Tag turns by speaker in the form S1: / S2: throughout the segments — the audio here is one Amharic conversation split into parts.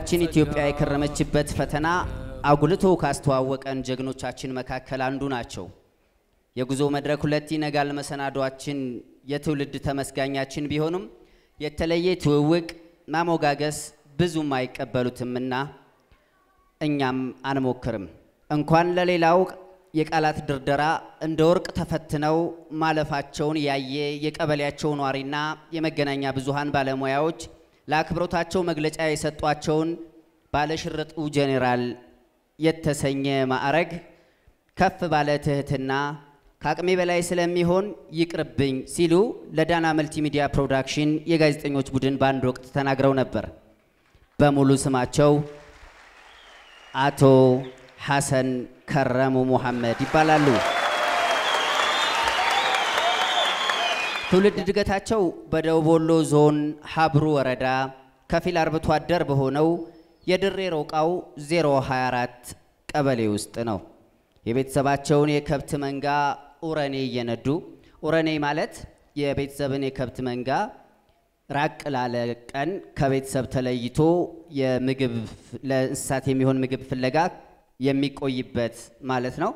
S1: ሀገራችን ኢትዮጵያ የከረመችበት ፈተና አጉልቶ ካስተዋወቀን ጀግኖቻችን መካከል አንዱ ናቸው። የጉዞ መድረክ ሁለት ይነጋል መሰናዷችን የትውልድ ተመስጋኛችን ቢሆኑም የተለየ ትውውቅ ማሞጋገስ ብዙም አይቀበሉትምና እኛም አንሞክርም። እንኳን ለሌላው የቃላት ድርደራ እንደ ወርቅ ተፈትነው ማለፋቸውን ያየ የቀበሌያቸው ኗሪና የመገናኛ ብዙሃን ባለሙያዎች ለአክብሮታቸው መግለጫ የሰጧቸውን ባለሽርጡ ጄኔራል የተሰኘ ማዕረግ ከፍ ባለ ትህትና ከአቅሜ በላይ ስለሚሆን ይቅርብኝ ሲሉ ለዳና መልቲሚዲያ ፕሮዳክሽን የጋዜጠኞች ቡድን በአንድ ወቅት ተናግረው ነበር። በሙሉ ስማቸው አቶ ሐሰን ከረሙ ሙሐመድ ይባላሉ። ትውልድ እድገታቸው በደቡብ ወሎ ዞን ሀብሩ ወረዳ ከፊል አርብቶ አደር በሆነው የድሬ ሮቃው 024 ቀበሌ ውስጥ ነው። የቤተሰባቸውን የከብት መንጋ ኡረኔ እየነዱ ኡረኔ ማለት የቤተሰብን የከብት መንጋ ራቅ ላለ ቀን ከቤተሰብ ተለይቶ የምግብ ለእንስሳት የሚሆን ምግብ ፍለጋ የሚቆይበት ማለት ነው።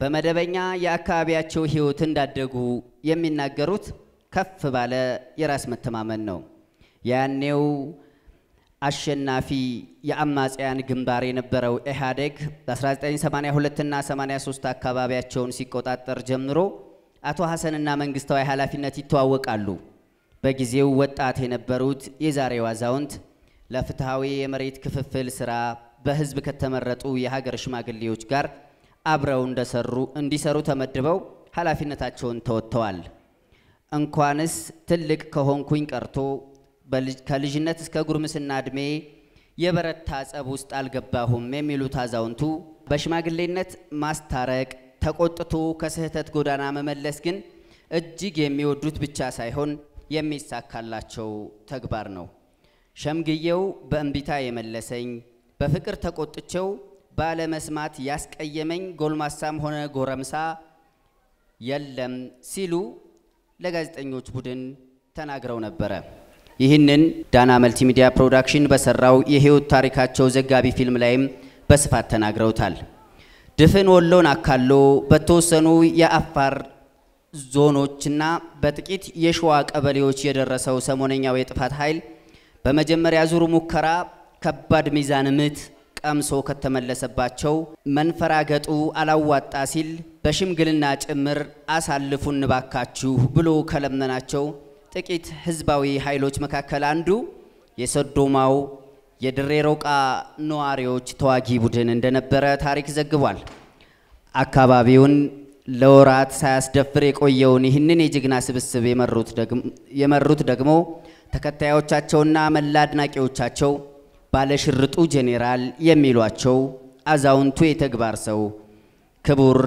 S1: በመደበኛ የአካባቢያቸው ሕይወት እንዳደጉ የሚናገሩት ከፍ ባለ የራስ መተማመን ነው። ያኔው አሸናፊ የአማጽያን ግንባር የነበረው ኢህአዴግ በ1982 እና 83 አካባቢያቸውን ሲቆጣጠር ጀምሮ አቶ ሐሰንና መንግስታዊ ኃላፊነት ይተዋወቃሉ። በጊዜው ወጣት የነበሩት የዛሬው አዛውንት ለፍትሐዊ የመሬት ክፍፍል ስራ በህዝብ ከተመረጡ የሀገር ሽማግሌዎች ጋር አብረው እንደሰሩ እንዲሰሩ ተመድበው ኃላፊነታቸውን ተወጥተዋል። እንኳንስ ትልቅ ከሆንኩኝ ቀርቶ ከልጅነት እስከ ጉርምስና ዕድሜ የበረታ ጸብ ውስጥ አልገባሁም የሚሉት አዛውንቱ በሽማግሌነት ማስታረቅ፣ ተቆጥቶ ከስህተት ጎዳና መመለስ ግን እጅግ የሚወዱት ብቻ ሳይሆን የሚሳካላቸው ተግባር ነው። ሸምግየው በእንቢታ የመለሰኝ በፍቅር ተቆጥቼው ባለመስማት ያስቀየመኝ ጎልማሳም ሆነ ጎረምሳ የለም ሲሉ ለጋዜጠኞች ቡድን ተናግረው ነበረ። ይህንን ዳና መልቲሚዲያ ፕሮዳክሽን በሰራው የህይወት ታሪካቸው ዘጋቢ ፊልም ላይም በስፋት ተናግረውታል። ድፍን ወሎን አካሎ በተወሰኑ የአፋር ዞኖችና በጥቂት የሸዋ ቀበሌዎች የደረሰው ሰሞነኛው የጥፋት ኃይል በመጀመሪያ ዙር ሙከራ ከባድ ሚዛን ምት ቀምሶ ከተመለሰባቸው መንፈራገጡ አላዋጣ ሲል በሽምግልና ጭምር አሳልፉን ባካችሁ ብሎ ከለመናቸው ጥቂት ህዝባዊ ኃይሎች መካከል አንዱ የሶዶማው የድሬ ሮቃ ነዋሪዎች ተዋጊ ቡድን እንደነበረ ታሪክ ዘግቧል። አካባቢውን ለወራት ሳያስደፍር የቆየውን ይህንን የጀግና ስብስብ የመሩት ደግሞ ተከታዮቻቸውና መላ አድናቂዎቻቸው ባለሽርጡ ጄኔራል የሚሏቸው አዛውንቱ የተግባር ሰው ክቡር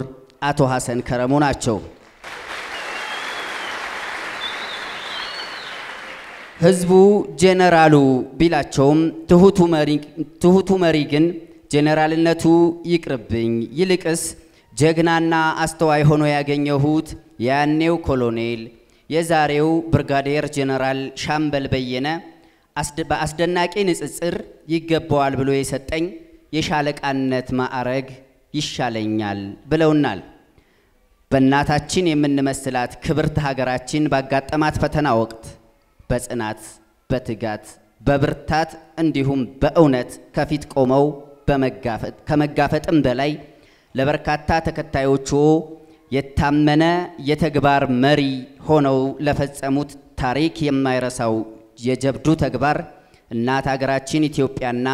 S1: አቶ ሐሰን ከረሙ ናቸው። ህዝቡ ጄኔራሉ ቢላቸውም ትሁቱ መሪ ግን ጄኔራልነቱ ይቅርብኝ፣ ይልቅስ ጀግናና አስተዋይ ሆኖ ያገኘሁት ያኔው ኮሎኔል የዛሬው ብርጋዴር ጄኔራል ሻምበል በየነ በአስደናቂ ንጽጽር ይገባዋል ብሎ የሰጠኝ የሻለቃነት ማዕረግ ይሻለኛል ብለውናል። በእናታችን የምንመስላት ክብርት ሀገራችን ባጋጠማት ፈተና ወቅት በጽናት፣ በትጋት፣ በብርታት እንዲሁም በእውነት ከፊት ቆመው ከመጋፈጥም በላይ ለበርካታ ተከታዮቹ የታመነ የተግባር መሪ ሆነው ለፈጸሙት ታሪክ የማይረሳው የጀብዱ ተግባር እናት ሀገራችን ኢትዮጵያና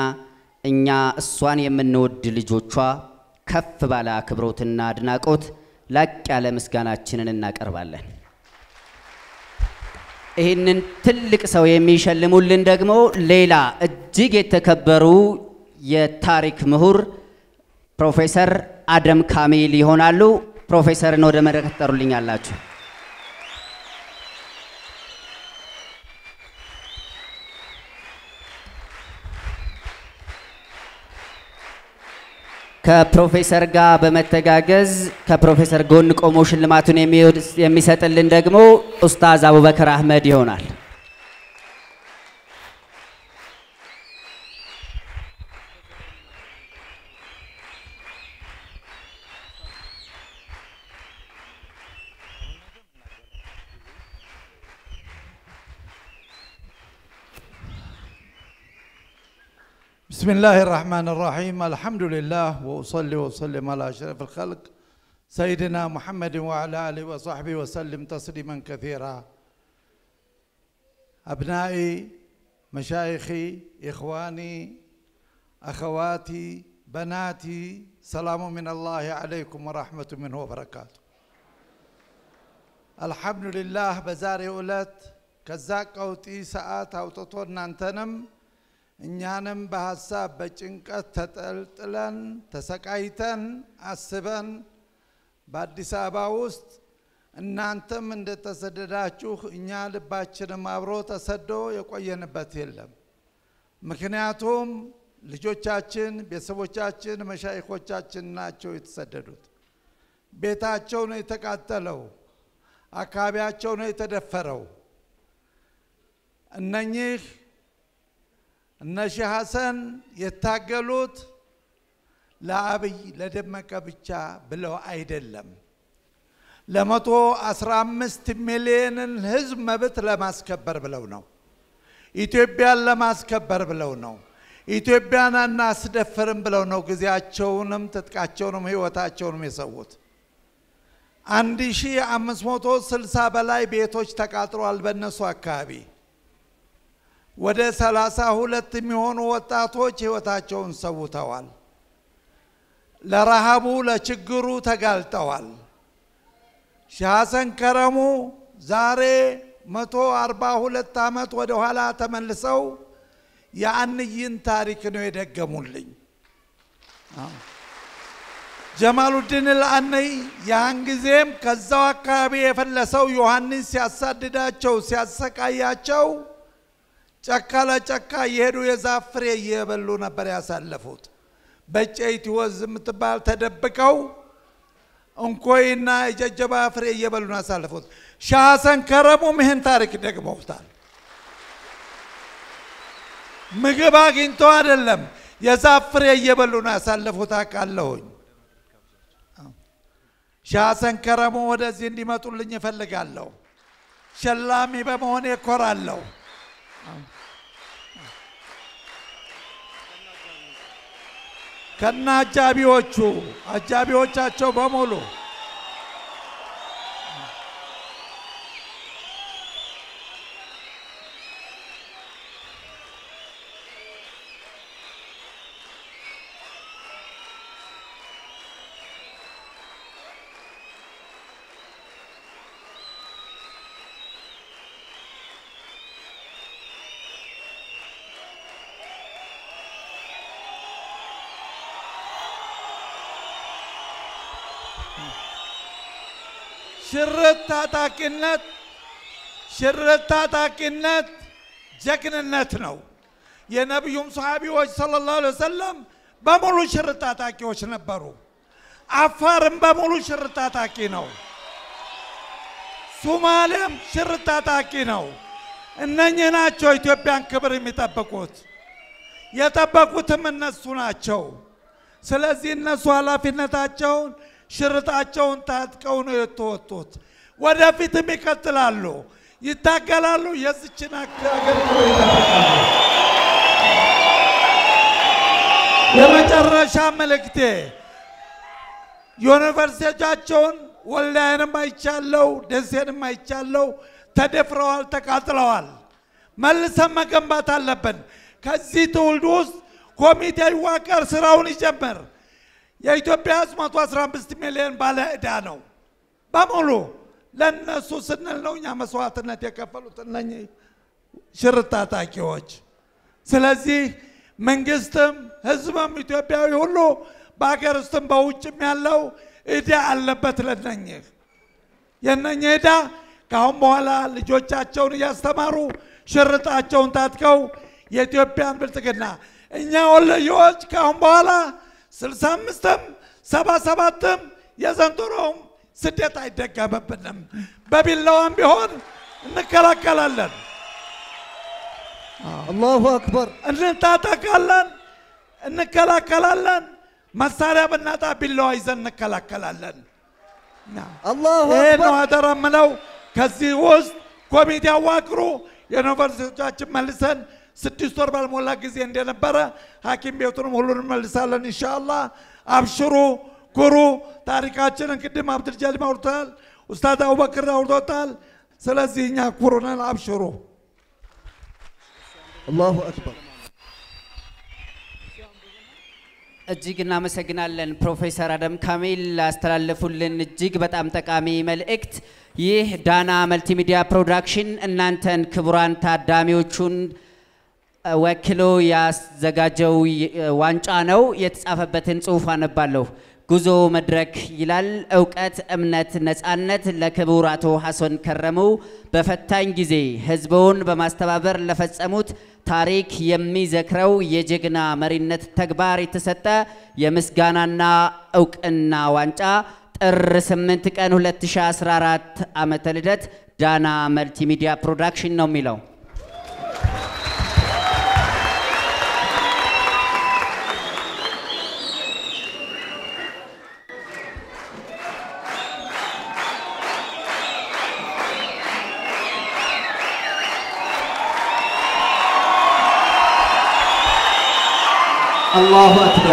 S1: እኛ እሷን የምንወድ ልጆቿ ከፍ ባለ አክብሮትና አድናቆት ላቅ ያለ ምስጋናችንን እናቀርባለን። ይህንን ትልቅ ሰው የሚሸልሙልን ደግሞ ሌላ እጅግ የተከበሩ የታሪክ ምሁር ፕሮፌሰር አደም ካሚል ይሆናሉ። ፕሮፌሰርን ወደ መድረክ ትጠሩልኛላችሁ። ከፕሮፌሰር ጋር በመተጋገዝ ከፕሮፌሰር ጎን ቆሞ ሽልማቱን የሚሰጥልን ደግሞ ኡስታዝ አቡበከር አህመድ ይሆናል።
S2: بسم الله الرحمن الرحيم. الحمد لله وأصلي وأسلم على أشرف الخلق سيدنا محمد وعلى آله وصحبه وسلم تسليما كثيرا. أبنائي مشايخي إخواني أخواتي بناتي سلام من الله عليكم ورحمة منه وبركاته. الحمد لله بزاري أولاد كزاك أو تي ساعات أو تطور نانتنم እኛንም በሀሳብ በጭንቀት ተጠልጥለን ተሰቃይተን አስበን በአዲስ አበባ ውስጥ እናንተም እንደተሰደዳችሁ እኛ ልባችንም አብሮ ተሰዶ የቆየንበት የለም። ምክንያቱም ልጆቻችን፣ ቤተሰቦቻችን፣ መሻይኮቻችን ናቸው የተሰደዱት። ቤታቸው ነው የተቃጠለው፣ አካባቢያቸው ነው የተደፈረው። እነኚህ እነ ሺህ ሐሰን የታገሉት ለአብይ ለደመቀ ብቻ ብለው አይደለም። ለመቶ አስራ አምስት ሚሊዮንን ህዝብ መብት ለማስከበር ብለው ነው። ኢትዮጵያን ለማስከበር ብለው ነው። ኢትዮጵያን አናስደፍርም ብለው ነው ጊዜያቸውንም ትጥቃቸውንም ህይወታቸውንም የሰዉት። አንድ ሺህ አምስት መቶ ስልሳ በላይ ቤቶች ተቃጥሏል በእነሱ አካባቢ። ወደ ሰላሳ ሁለት የሚሆኑ ወጣቶች ህይወታቸውን ሰውተዋል። ለረሃቡ ለችግሩ ተጋልጠዋል። ሐሰን ከረሙ ዛሬ መቶ አርባ ሁለት ዓመት ወደ ኋላ ተመልሰው የአንይን ታሪክ ነው የደገሙልኝ። ጀማሉዲን አልአነይ ያን ጊዜም ከዛው አካባቢ የፈለሰው ዮሐንስ ሲያሳድዳቸው ሲያሰቃያቸው ጨካ ለጨካ እየሄዱ የዛፍ ፍሬ እየበሉ ነበር ያሳለፉት። በጨይቲ ወዝ የምትባል ተደብቀው እንኮይና የጀጀባ ፍሬ እየበሉ ነው ያሳለፉት። ሼህ ሐሰን ከረሙም ይህን ታሪክ ደግመውታል። ምግብ አግኝተው አይደለም የዛፍ ፍሬ እየበሉ ነው ያሳለፉት። አውቃለሁኝ። ሐሰን ከረሙ ወደዚህ እንዲመጡልኝ እፈልጋለሁ። ሸላሚ በመሆኔ እኮራለሁ። కన్నా అచ్చాబి వచ్చు అచ్చాబి వచ్చాచో బొమ్మలు ታጣቂነት ሽርት ታጣቂነት ጀግንነት ነው። የነቢዩም ሰሃቢዎች ሰለላሁ ዐለይሂ ወሰለም በሙሉ ሽርት ታጣቂዎች ነበሩ። አፋርም በሙሉ ሽርት ታጣቂ ነው። ሱማሌም ሽርት ታጣቂ ነው። እነኚህ ናቸው ኢትዮጵያን ክብር የሚጠብቁት። የጠበቁትም እነሱ ናቸው። ስለዚህ እነሱ ኃላፊነታቸውን ሽርጣቸውን ታጥቀው ነው የተወጡት። ወደፊትም ይቀጥላሉ፣ ይታገላሉ፣ የዝችን ሀገር ይጠብቃሉ። የመጨረሻ መልእክቴ ዩኒቨርሲቲያቸውን ወልዳያንም አይቻለው፣ ደሴንም አይቻለው፣ ተደፍረዋል፣ ተቃጥለዋል። መልሰን መገንባት አለብን። ከዚህ ትውልድ ውስጥ ኮሚቴ ይዋቀር፣ ስራውን ይጀምር። የኢትዮጵያ ሕዝብ 115 ሚሊዮን ባለ ዕዳ ነው በሙሉ። ለነሱ ስንል ነው እኛ መስዋዕትነት የከፈሉት እነኚህ ሽርጥ ታጣቂዎች። ስለዚህ መንግስትም ህዝብም ኢትዮጵያዊ ሁሉ በሀገር ውስጥም በውጭም ያለው ዕዳ አለበት ለነኝህ የነኝህ ዕዳ ከአሁን በኋላ ልጆቻቸውን እያስተማሩ ሽርጣቸውን ታጥቀው የኢትዮጵያን ብልጽግና እኛ ወሎዬዎች ከአሁን በኋላ ስልሳ አምስትም ሰባ ሰባትም የዘንድሮውም ስደት አይደገምብንም። በቢላዋም ቢሆን እንከላከላለን፣
S3: አላሁ አክበር።
S2: እንታጠቃለን፣ እንከላከላለን። መሳሪያ ብናጣ ቢላዋ ይዘን እንከላከላለን። ነው
S3: አክበር።
S2: አደራ የምለው። ከዚህ ውስጥ ኮሚቴ አዋቅሩ፣ ዩኒቨርሲቲዎቻችን መልሰን ስድስት ወር ባልሞላ ጊዜ እንደነበረ ሐኪም ቤቱንም ሁሉንም መልሳለን ኢንሻአላህ። አብሽሩ፣ ኩሩ። ታሪካችንን ቅድም አብዱልጀሊል አውርቶታል፣ ኡስታዝ አቡበክር አውርቶታል። ስለዚህ እኛ ኩሩነን፣ አብሽሩ።
S3: አላሁ አክበር።
S1: እጅግ እናመሰግናለን ፕሮፌሰር አደም ካሚል ላስተላለፉልን እጅግ በጣም ጠቃሚ መልእክት። ይህ ዳና መልቲሚዲያ ፕሮዳክሽን እናንተን ክቡራን ታዳሚዎቹን ወክሎ ያዘጋጀው ዋንጫ ነው። የተጻፈበትን ጽሑፍ አነባለሁ። ጉዞ መድረክ ይላል። እውቀት፣ እምነት፣ ነጻነት ለክቡር አቶ ሐሰን ከረሙ በፈታኝ ጊዜ ህዝቡን በማስተባበር ለፈጸሙት ታሪክ የሚዘክረው የጀግና መሪነት ተግባር የተሰጠ የምስጋናና እውቅና ዋንጫ ጥር 8 ቀን 2014 ዓመተ ልደት ዳና መልቲሚዲያ ፕሮዳክሽን ነው የሚለው። አላሁ አክበር።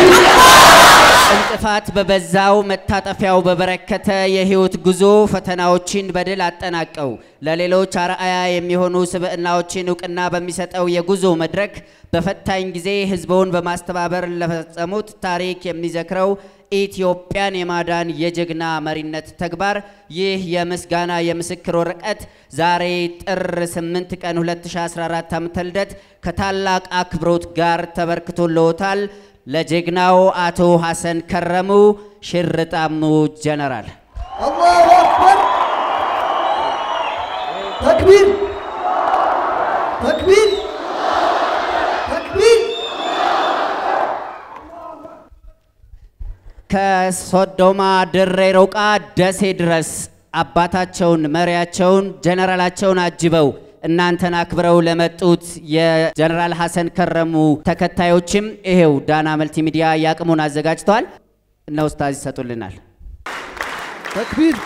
S1: እንቅፋት በበዛው መታጠፊያው በበረከተ የህይወት ጉዞ ፈተናዎችን በድል አጠናቀው ለሌሎች አርአያ የሚሆኑ ስብዕናዎችን እውቅና በሚሰጠው የጉዞ መድረክ በፈታኝ ጊዜ ህዝበውን በማስተባበር ለፈጸሙት ታሪክ የሚዘክረው ኢትዮጵያን የማዳን የጀግና መሪነት ተግባር ይህ የምስጋና የምስክር ወረቀት ዛሬ ጥር 8 ቀን 2014 ዓ.ም ልደት ከታላቅ አክብሮት ጋር ተበርክቶልዎታል። ለጀግናው አቶ ሐሰን ከረሙ ሽርጣሙ ጀነራል
S3: አላሁ አክበር። ተክቢር ተክቢር
S1: ከሶዶማ ድሬ ሮቃ ደሴ ድረስ አባታቸውን መሪያቸውን ጀነራላቸውን አጅበው እናንተን አክብረው ለመጡት የጀነራል ሐሰን ከረሙ ተከታዮችም ይሄው ዳና መልቲሚዲያ የአቅሙን አዘጋጅተዋል። እነ ኡስታዝ ይሰጡልናል።
S3: ተክቢር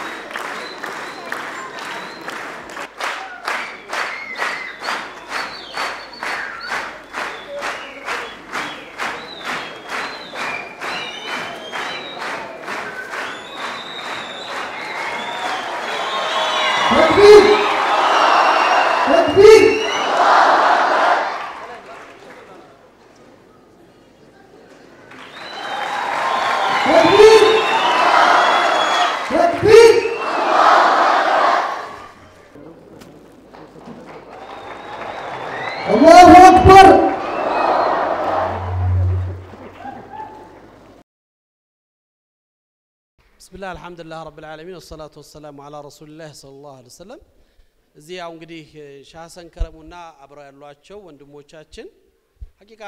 S4: አልሐምዱሊላህ ረብል ዓለሚን ወሰላቱ ወሰላሙ አላ ረሱሊላህ ሰለላሁ ዐለይሂ ወሰለም። እዚህ ያው እንግዲህ ሻህ ሐሰን ከረሙና አብረው ያሏቸው ወንድሞቻችን ሀቂቃ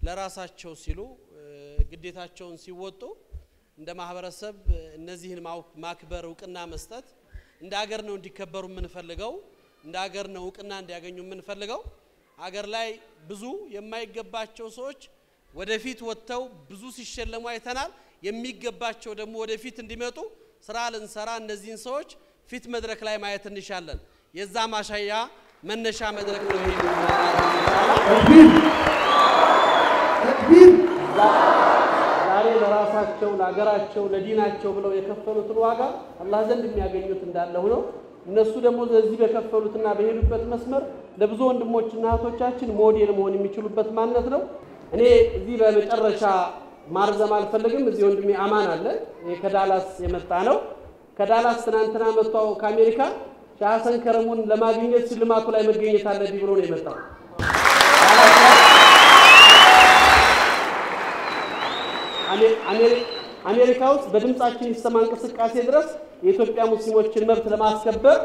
S4: ለራሳቸው ሲሉ ግዴታቸውን ሲወጡ እንደ ማህበረሰብ እነዚህን ማክበር እውቅና መስጠት እንደ ሀገር ነው እንዲከበሩ የምንፈልገው፣ እንደ ሀገር ነው እውቅና እንዲያገኙ የምንፈልገው። ሀገር ላይ ብዙ የማይገባቸው ሰዎች ወደፊት ወጥተው ብዙ ሲሸለሙ አይተናል። የሚገባቸው ደግሞ ወደፊት እንዲመጡ ስራ ልንሰራ እነዚህን ሰዎች ፊት መድረክ ላይ ማየት እንሻለን። የዛ ማሻያ መነሻ መድረክ ነው ዛሬ ለራሳቸው ለሀገራቸው ለዲናቸው ብለው የከፈሉትን ዋጋ አላህ ዘንድ የሚያገኙት እንዳለ ሆነው እነሱ ደግሞ በዚህ በከፈሉትና በሄዱበት መስመር ለብዙ ወንድሞችና እህቶቻችን ሞዴል መሆን የሚችሉበት ማንነት ነው። እኔ እዚህ በመጨረሻ ማርዘም አልፈልግም። እዚህ ወንድሜ አማን አለ። ከዳላስ የመጣ ነው። ከዳላስ ትናንትና መጥቶ ከአሜሪካ ሻህ ሐሰን ከረሙን ለማግኘት ሽልማቱ ላይ መገኘት አለብኝ ብሎ ነው የመጣው። አሜ- አሜሪ- አሜሪካ ውስጥ በድምጻችን ይሰማ እንቅስቃሴ ድረስ የኢትዮጵያ ሙስሊሞችን መብት ለማስከበር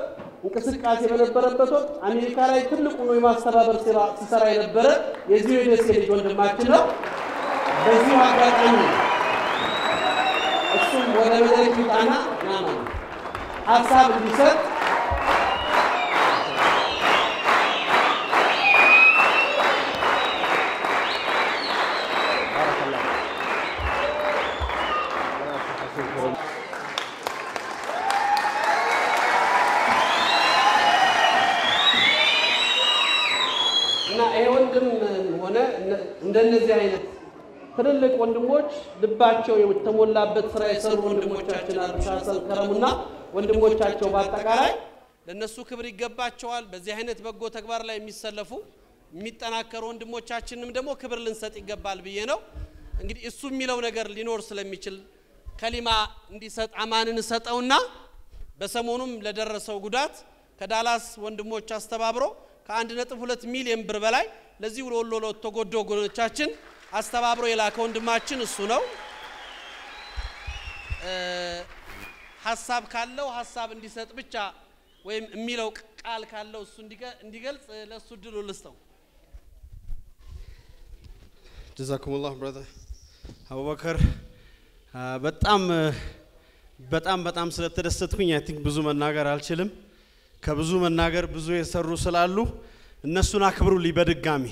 S4: እንቅስቃሴ በነበረበት ወቅት አሜሪካ ላይ ትልቁ ነው የማስተባበር ሲሰራ የነበረ የዚሁ የደሴ ልጅ ወንድማችን ነው። በዚሁ አጋጣሚ እሱም ወደ መድረክ ይውጣና ናማ ሀሳብ እንዲሰጥ ትልልቅ ወንድሞች ልባቸው የተሞላበት ስራ የሰሩ ወንድሞቻችን አሉ። ሻሰን ከረሙና ወንድሞቻቸው በአጠቃላይ ለእነሱ ክብር ይገባቸዋል። በዚህ አይነት በጎ ተግባር ላይ የሚሰለፉ የሚጠናከሩ ወንድሞቻችንም ደግሞ ክብር ልንሰጥ ይገባል ብዬ ነው። እንግዲህ እሱ የሚለው ነገር ሊኖር ስለሚችል ከሊማ እንዲሰጥ አማንን እሰጠውና በሰሞኑም ለደረሰው ጉዳት ከዳላስ ወንድሞች አስተባብሮ ከአንድ ነጥብ ሁለት ሚሊዮን ብር በላይ ለዚህ ወሎ ለተጎዱ ወገኖቻችን አስተባብሮ የላከ ወንድማችን እሱ ነው። ሀሳብ ካለው ሀሳብ እንዲሰጥ ብቻ ወይም የሚለው ቃል ካለው እሱ እንዲገ- እንዲገልጽ ለእሱ እድሉ ልስጠው።
S5: جزاكم الله brother አቡበከር በጣም በጣም በጣም ስለተደሰትኩኝ I think ብዙ መናገር አልችልም። ከብዙ መናገር ብዙ የሰሩ ስላሉ እነሱን አክብሩልኝ በድጋሚ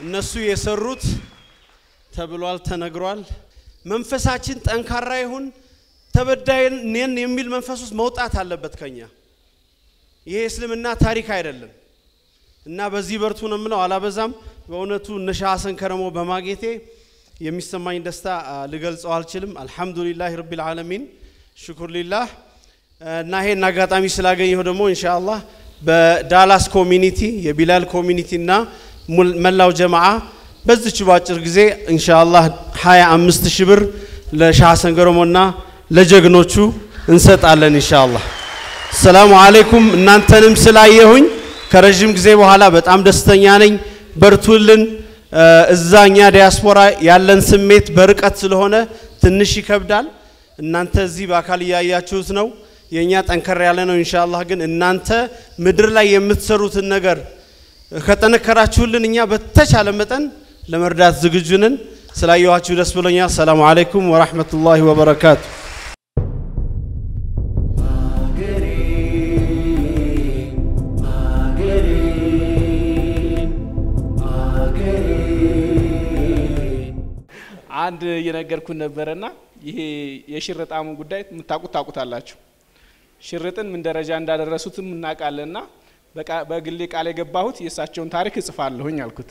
S5: እነሱ የሰሩት ተብሏል፣ ተነግሯል። መንፈሳችን ጠንካራ ይሁን፣ ተበዳይን ነን የሚል መንፈስ ውስጥ መውጣት አለበት ከኛ። ይሄ እስልምና ታሪክ አይደለም እና በዚህ በርቱ ነው የምለው። አላበዛም። በእውነቱ እነ ሀሰን ከረሞ በማግኘቴ የሚሰማኝ ደስታ ልገልጸው አልችልም። الحمد لله رب العالمين شكر لله እና ይሄን አጋጣሚ ስላገኘሁ ደግሞ ኢንሻአላህ በዳላስ community የቢላል community እና መላው ጀማዓ በዚች ባጭር ጊዜ ኢንሻአላህ 25 ሺህ ብር ለሼህ ሀሰን ከረሙና ለጀግኖቹ እንሰጣለን ኢንሻአላህ። ሰላሙ አለይኩም። እናንተንም ስላየሁኝ ከረዥም ጊዜ በኋላ በጣም ደስተኛ ነኝ። በርቱልን። እ፣ እዛ እኛ ዲያስፖራ ያለን ስሜት በርቀት ስለሆነ ትንሽ ይከብዳል። እናንተ እዚህ በአካል እያያችሁት ነው። የእኛ ጠንከር ያለ ነው ኢንሻአላህ። ግን እናንተ ምድር ላይ የምትሰሩትን ነገር ከጠነከራችሁልን እኛ በተቻለ መጠን ለመርዳት ዝግጁ ነን። ስላየኋችሁ ደስ ብሎኛል። ሰላሙ አለይኩም ወራህመቱላሂ ወበረካቱ።
S6: አንድ እየነገርኩን ነበረና ይሄ የሽርጣሙ ጉዳይ የምታውቁት ታውቁታላችሁ። ሽርጥን ምን ደረጃ እንዳደረሱትም እናውቃለንና በግሌ ቃል የገባሁት የእሳቸውን ታሪክ እጽፋለሁኝ አልኩት።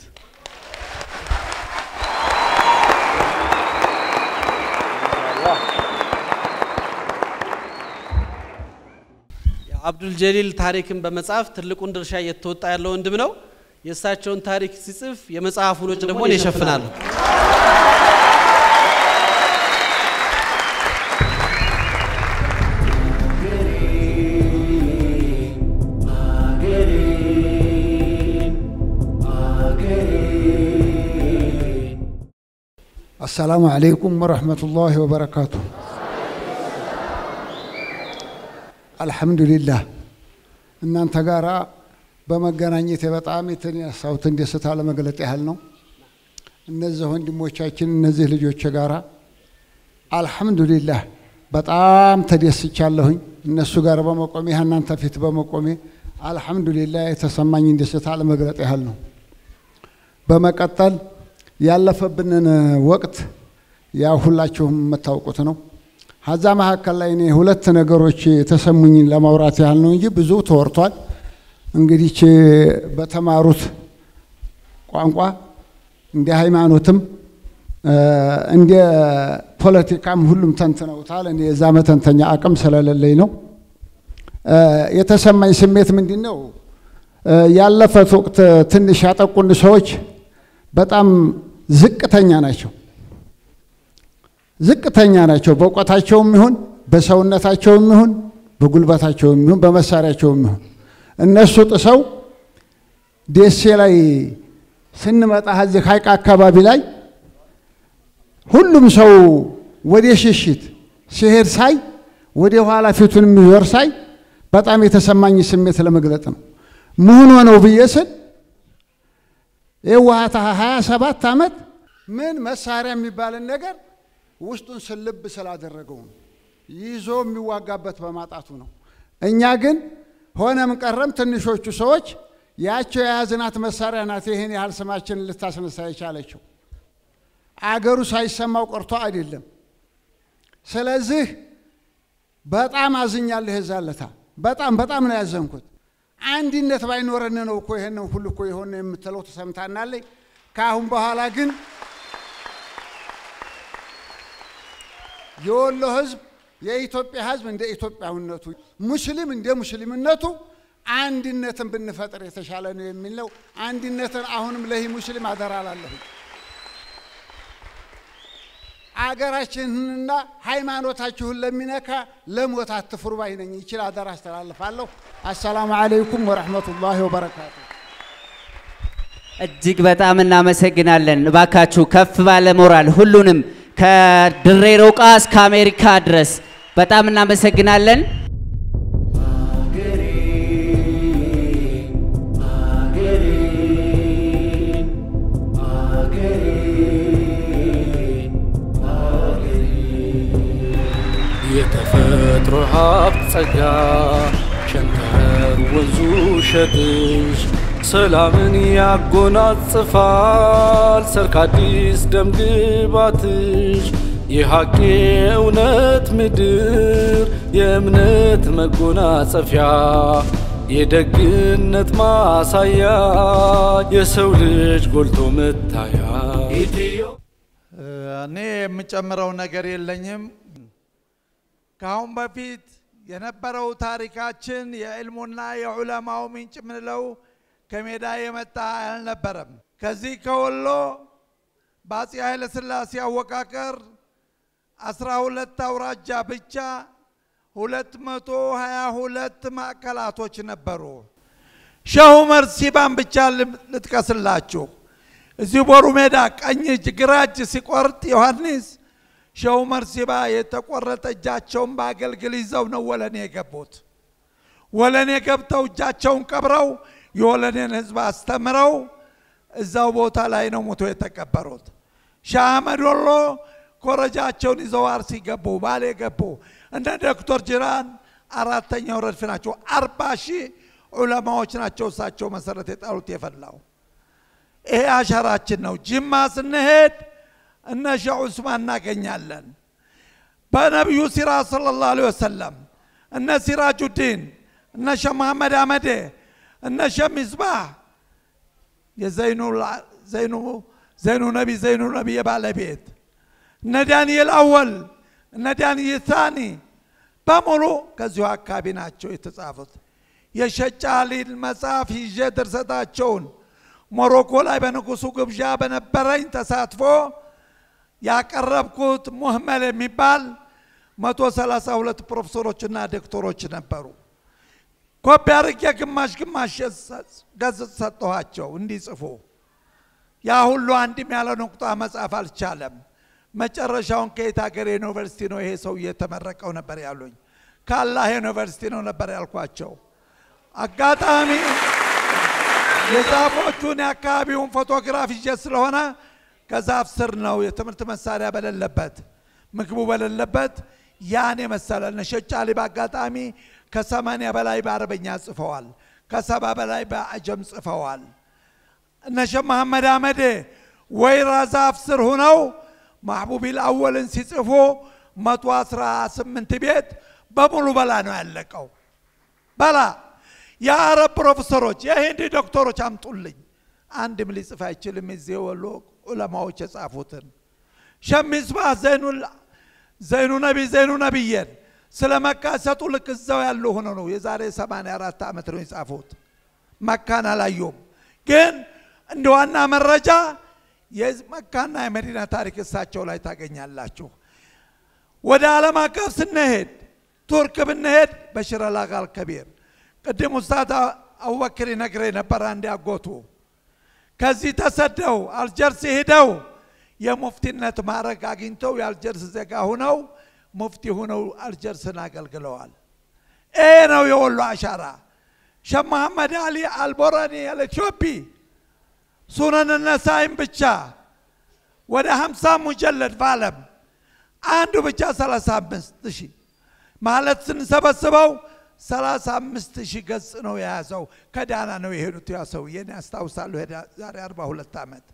S4: አብዱል ጀሊል ታሪክን በመጻፍ ትልቁን ድርሻ እየተወጣ ያለው ወንድም ነው። የእሳቸውን ታሪክ ሲጽፍ የመጽሐፉን ወጪ ደግሞ እኔ እሸፍናለሁ።
S3: አሰላሙ አለይኩም ወረሕመቱላሂ ወበረካቱ። አልሐምዱሊላህ እናንተ ጋራ በመገናኘት በጣም የተነሳሁትን ደስታ ለመግለጥ ያህል ነው። እነዚህ ወንድሞቻችን እነዚህ ልጆች ጋራ አልሐምዱሊላህ በጣም ተደስቻለሁኝ። እነሱ ጋር በመቆሜ እናንተ ፊት በመቆሜ አልሐምዱሊላህ የተሰማኝን ደስታ ለመግለጥ ያህል ነው። በመቀጠል ያለፈብንን ወቅት ያው ሁላችሁም የምታውቁት ነው። ሀዛ መካከል ላይ እኔ ሁለት ነገሮች የተሰሙኝን ለማውራት ያህል ነው እንጂ ብዙ ተወርቷል። እንግዲህ በተማሩት ቋንቋ እንደ ሃይማኖትም እንደ ፖለቲካም ሁሉም ተንትነውታል። እኔ የዛ መተንተኛ አቅም ስለሌለኝ ነው። የተሰማኝ ስሜት ምንድን ነው? ያለፈት ወቅት ትንሽ ያጠቁን ሰዎች በጣም ዝቅተኛ ናቸው። ዝቅተኛ ናቸው። በእውቀታቸውም ይሁን በሰውነታቸውም ይሁን በጉልበታቸውም ይሁን በመሳሪያቸውም ይሁን እነሱ ጥሰው ደሴ ላይ ስንመጣ እዚህ ሀይቅ አካባቢ ላይ ሁሉም ሰው ወደ ሽሽት ሲሄድ ሳይ ወደ ኋላ ፊቱን የሚዞር ሳይ በጣም የተሰማኝ ስሜት ለመግለጥ ነው። ምን ሆነው ብዬ ስል ሀያ ሰባት ዓመት ምን መሳሪያ የሚባልን ነገር ውስጡን ስልብ ስላደረገው ነው። ይዞ የሚዋጋበት በማጣቱ ነው። እኛ ግን ሆነም ቀረም ትንሾቹ ሰዎች ያቸው የያዝናት መሳሪያ ናት ይህን ያህል ስማችንን ልታስነሳ የቻለችው አገሩ ሳይሰማው ቀርቶ አይደለም። ስለዚህ በጣም አዝኛለሁ። የዛለታ በጣም በጣም ነው ያዘንኩት። አንድነት ባይኖረን ነው እኮ ይሄንን ሁሉ እኮ የሆነ የምትለው ተሰምታናለኝ። ከአሁን በኋላ ግን የወሎ ህዝብ የኢትዮጵያ ህዝብ እንደ ኢትዮጵያዊነቱ ሙስሊም እንደ ሙስሊምነቱ አንድነትን ብንፈጥር የተሻለ ነው የሚል ነው። አንድነትን አሁንም ለይህ ሙስሊም አደራ አገራችንንና ሃይማኖታችሁን ለሚነካ ለሞት አትፍሩ ባይ ነኝ። ይችል አደራ አስተላልፋለሁ። አሰላሙ አለይኩም ወረሕመቱላሂ ወበረካቱ።
S1: እጅግ በጣም እናመሰግናለን። እባካችሁ ከፍ ባለ ሞራል ሁሉንም ከድሬ ሮቃ እስከ አሜሪካ ድረስ በጣም እናመሰግናለን።
S7: ሀብት ጸጋ ሸንተረር ወንዙ ሸትሽ ሰላምን ያጎናጽፋል ሰርክ አዲስ ደም ግባትሽ የሐቅ የእውነት ምድር የእምነት መጎናጸፊያ የደግነት ማሳያ የሰው ልጅ ጎልቶ መታያ
S2: እኔ የምጨምረው ነገር የለኝም። ከአሁን በፊት የነበረው ታሪካችን የዕልሙና የዑለማው ምንጭ የምንለው ከሜዳ የመጣ አልነበረም። ከዚህ ከወሎ በአፄ ኃይለ ሥላሴ አወቃቀር አስራ ሁለት አውራጃ ብቻ ሁለት መቶ ሀያ ሁለት ማዕከላቶች ነበሩ። ሸህ ዑመር ሲባን ብቻ ልጥቀስላችሁ። እዚህ ቦሩ ሜዳ ቀኝ እጅ ግራ እጅ ሲቆርጥ ዮሐንስ ሸህ ዑመር ሲባ የተቆረጠ እጃቸውን በአገልግል ይዘው ነው ወለኔ የገቡት። ወለኔ ገብተው እጃቸውን ቀብረው የወለኔን ህዝብ አስተምረው እዛው ቦታ ላይ ነው ሞቶ የተቀበሩት። ሻህ አህመድ ወሎ ኮረጃቸውን ይዘው አርሲ ገቡ፣ ባሌ ገቡ። እነ ዶክተር ጅራን አራተኛው ረድፍ ናቸው። አርባ ሺህ ዑለማዎች ናቸው እሳቸው መሰረት የጣሉት የፈላው። ይሄ አሻራችን ነው። ጅማ ስንሄድ እነ ሼህ ዑስማን እናገኛለን። በነቢዩ ሲራ ሰለላሁ ዐለይሂ ወሰለም እነ ሲራጁዲን እነ ሼህ መሐመድ አመዴ እነ ሼህ ሚስባህ የዘይኑ ዘይኑ ዘይኑ ነቢ ዘይኑ ነቢ የባለቤት እነ ዳንኤል አወል እነ ዳንኤል ታኒ በሙሉ ከዚሁ አካባቢ ናቸው የተጻፉት። የሸጫሊን መጽሐፍ ይዤ ድርሰታቸውን ሞሮኮ ላይ በንጉሱ ግብዣ በነበረኝ ተሳትፎ ያቀረብኩት ሙህመል የሚባል መቶ ሰላሳ ሁለት ፕሮፌሰሮችና ዶክተሮች ነበሩ። ኮፒ አድርጌ ግማሽ ግማሽ ገጽ ሰጠኋቸው እንዲጽፉ። ያ ሁሉ አንድም ያለ ነቁጣ መጻፍ አልቻለም። መጨረሻውን ከየት ሀገር ዩኒቨርሲቲ ነው ይሄ ሰው እየተመረቀው ነበር ያሉኝ። ከአላህ ዩኒቨርሲቲ ነው ነበር ያልኳቸው። አጋጣሚ የዛፎቹን የአካባቢውን ፎቶግራፍ ይዤ ስለሆነ ከዛፍ ስር ነው የትምህርት መሳሪያ በሌለበት ምግቡ በሌለበት ያን የመሰለ ነሸጫሊ በአጋጣሚ ከሰማንያ በላይ በአረበኛ ጽፈዋል። ከሰባ በላይ በአጀም ጽፈዋል። እነሸ መሐመድ አመዴ ወይራ ዛፍ ስር ሁነው ማህቡቢል አወልን ሲጽፉ መቶ አስራ ስምንት ቤት በሙሉ በላ ነው ያለቀው። በላ የአረብ ፕሮፌሰሮች የሂንድ ዶክተሮች አምጡልኝ። አንድም ሊጽፍ አይችልም። እዚህ ወሎ ዑለማዎች የጻፉትን ሸሚስባህ ዘይኑ ነቢ ዘይኑ ነቢየን ስለ መካ ሰጡ ልክ እዛው ያሉ ሆኖ ነው። የዛሬ 84 ዓመት ነው የጻፉት። መካን አላዩም። ግን እንደ ዋና መረጃ የመካና የመዲና ታሪክ እሳቸው ላይ ታገኛላችሁ። ወደ ዓለም አቀፍ ስንሄድ ቱርክ ብንሄድ በሽረ ላጋል ከቢር ቅድም ኡስታዝ አቡበክር ይነግረ ነበር አንድ ያጎቱ ከዚህ ተሰደው አልጀርስ ሄደው የሙፍቲነት ማዕረግ አግኝተው የአልጀርስ ዜጋ ሁነው ሙፍቲ ሁነው አልጀርስን አገልግለዋል። ይሄ ነው የወሎ አሻራ። ሸህ መሐመድ አሊ አልቦራኒ አልኢትዮጵ ሱነን ነሳይም ብቻ ወደ ሀምሳ ሙጀለድ በዓለም አንዱ ብቻ ሰላሳ አምስት ሺህ ማለት ስንሰበስበው ሰላሳ አምስት ሺህ ገጽ ነው የያዘው። ከዳና ነው የሄዱት ያ ሰውዬ እኔ አስታውሳለሁ። ዛሬ አርባ ሁለት ዓመት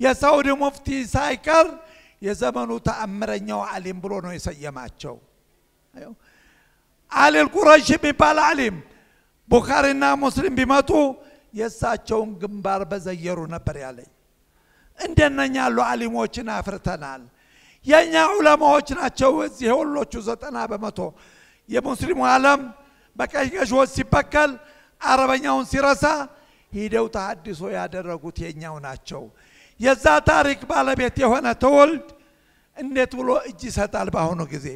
S2: የሳውዲ ሙፍቲ ሳይቀር የዘመኑ ተአምረኛው አሊም ብሎ ነው የሰየማቸው። አሊል ቁረሽ የሚባል አሊም ቡኻሪና ሙስሊም ቢመጡ የእሳቸውን ግንባር በዘየሩ ነበር ያለኝ። እንደነኛ ያሉ አሊሞችን አፍርተናል። የእኛ ዑለማዎች ናቸው። እዚህ የወሎቹ ዘጠና በመቶ የሙስሊሙ ዓለም በቀይ ገዥዎች ሲበከል አረበኛውን ሲረሳ ሂደው ተሐድሶ ያደረጉት የኛው ናቸው። የዛ ታሪክ ባለቤት የሆነ ትውልድ እንዴት ብሎ እጅ ይሰጣል? በአሁኑ ጊዜ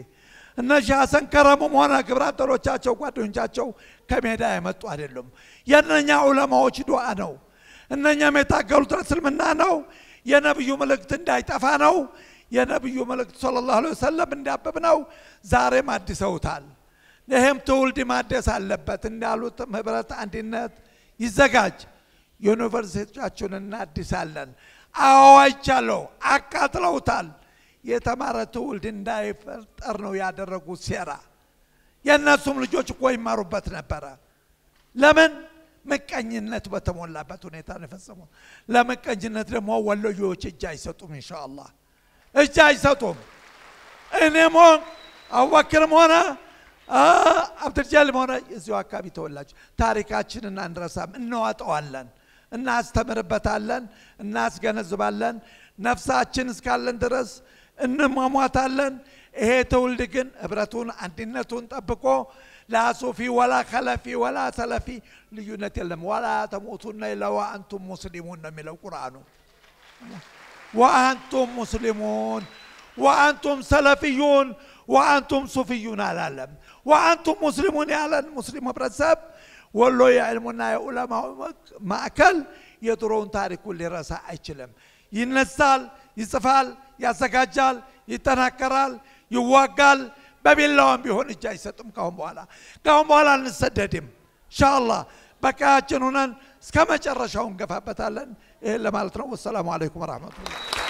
S2: እነ ሼህ ሐሰን ከረሙም ሆነ ግብረ አበሮቻቸው ጓደኞቻቸው ከሜዳ የመጡ አይደሉም። የእነኛ ዑለማዎች ዱዓ ነው። እነኛም የታገሉት እስልምና ነው። የነብዩ መልእክት እንዳይጠፋ ነው። የነብዩ መልእክት ሰለላሁ ዐለይሂ ወሰለም እንዲያብብ ነው። ዛሬም አድሰውታል። ይህም ትውልድ ማደስ አለበት። እንዳሉትም ህብረት፣ አንድነት ይዘጋጅ። ዩኒቨርሲቲዎቻችሁን እናድሳለን። አዋይቻለሁ፣ አቃጥለውታል። የተማረ ትውልድ እንዳይፈጠር ነው ያደረጉት ሴራ። የእነሱም ልጆች እኮ ይማሩበት ነበረ። ለምን ምቀኝነት በተሞላበት ሁኔታ ነው የፈጸሙት። ለምቀኝነት ደግሞ ወሎዮች እጅ አይሰጡም። ኢንሻአላህ እጅ አይሰጡም። እኔም ሆን አቡበክርም ሆነ አብድልጀልም ሆነ እዚሁ አካባቢ ተወላጅ ታሪካችንን አንረሳም፣ እንዋጠዋለን፣ እናስተምርበታለን፣ እናስገነዝባለን። ነፍሳችን እስካለን ድረስ እንሟሟታለን። ይሄ ትውልድ ግን ህብረቱን አንድነቱን ጠብቆ ላ ሱፊ ወላ ከለፊ ወላ ሰለፊ ልዩነት የለም። ወላ ተሞቱና ኢላ ወአንቱም ሙስሊሙን ነው የሚለው ቁርአኑ። ወአንቱም ሙስሊሙን ወአንቱም ሰለፊዩን ወአንቱም ሱፊዩን አላለም። ወአንቱም ሙስሊሙን ያለን ሙስሊም ህብረተሰብ ወሎ የዕልሙና የዑለማ ማዕከል የድሮውን ታሪኩን ሊረሳ አይችልም። ይነሳል፣ ይጽፋል፣ ያዘጋጃል፣ ይጠናከራል፣ ይዋጋል። በቢላዋም ቢሆን እጅ አይሰጥም። ካሁን በኋላ ካሁን በኋላ አንሰደድም። ኢንሻአላህ በቀያችን ሁነን እስከ መጨረሻው እንገፋበታለን። ይህን ለማለት ነው። ወሰላሙ አለይኩም ወረሕመቱላህ